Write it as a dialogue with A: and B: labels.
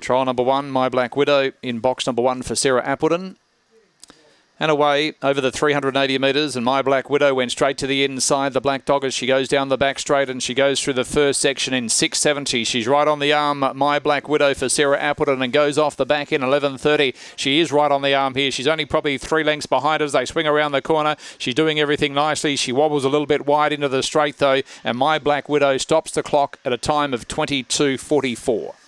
A: Trial number one, My Black Widow in box number one for Sarah Appleton and away over the 380 metres. And My Black Widow went straight to the inside. The Black Dog as she goes down the back straight and she goes through the first section in 670. She's right on the arm. My Black Widow for Sarah Appleton and goes off the back in 1130. She is right on the arm here. She's only probably three lengths behind as they swing around the corner. She's doing everything nicely. She wobbles a little bit wide into the straight though. And My Black Widow stops the clock at a time of 22.44.